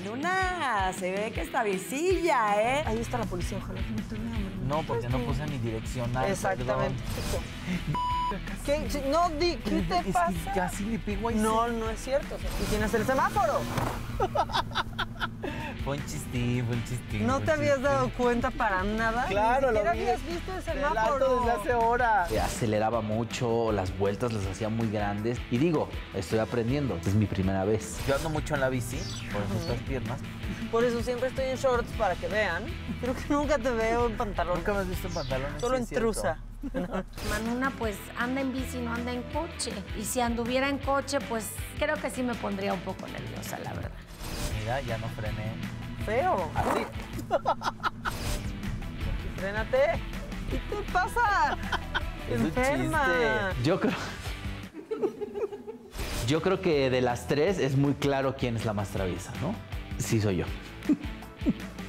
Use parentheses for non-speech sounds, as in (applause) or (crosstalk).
Mira, se ve que está visilla, ¿eh? Ahí está la policía, ojalá que no te vean. No, porque no puse ni direccional. Exactamente. ¿Qué, no, di, ¿qué te Es pasa? que casi le pego ahí. No, no es cierto. ¿Y quién es el semáforo? Fue un chistín, fue un chistín. ¿No te habías dado cuenta para nada? Claro, Ni lo vi. habías visto alto semáforo. desde hace horas. Aceleraba mucho, las vueltas las hacía muy grandes. Y digo, estoy aprendiendo. Es mi primera vez. Yo ando mucho en la bici, por estas piernas. Por eso siempre estoy en shorts para que vean. Creo que nunca te veo en pantalón. Nunca me has visto en pantalones. Solo sí, en trusa. (laughs) Manuna pues anda en bici, no anda en coche. Y si anduviera en coche, pues creo que sí me pondría un poco nerviosa, la verdad. Mira, ya no frené. Feo. Así. Frénate. ¿Qué te pasa? (laughs) Es un Enferma. chiste. Yo creo. (laughs) Yo creo que de las tres es muy claro quién es la más traviesa, ¿no? Sí, soy yo. (laughs)